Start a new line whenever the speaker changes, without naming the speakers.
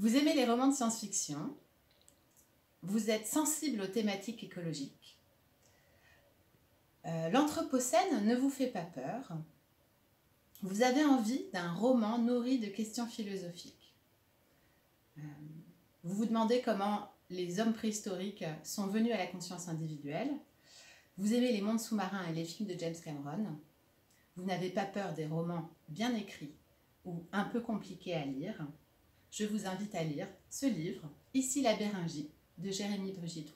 Vous aimez les romans de science-fiction, vous êtes sensible aux thématiques écologiques, euh, l'Anthropocène ne vous fait pas peur, vous avez envie d'un roman nourri de questions philosophiques. Euh, vous vous demandez comment les hommes préhistoriques sont venus à la conscience individuelle. Vous aimez les mondes sous-marins et les films de James Cameron. Vous n'avez pas peur des romans bien écrits ou un peu compliqués à lire. Je vous invite à lire ce livre, Ici la Béringie, de Jérémy Brigido.